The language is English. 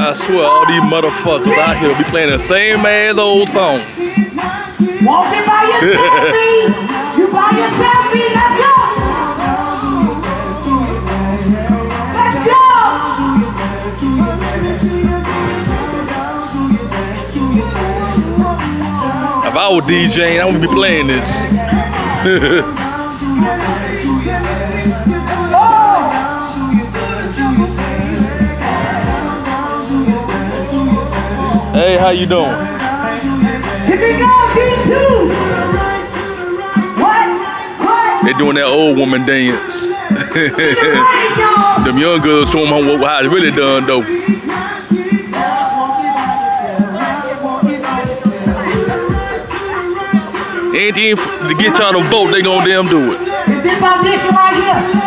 I swear, all these motherfuckers out here be playing the same ass old song. Walking by yourself, You by yourself, Let's go. Let's go. If I was DJing, I would be playing this. hey, how you doing? Here we go, B2. What? What? They doing that old woman dance. Right. Them young girls showing them how it's really done though. Anything to get y'all to vote, they gonna damn do it. Is this foundation right here?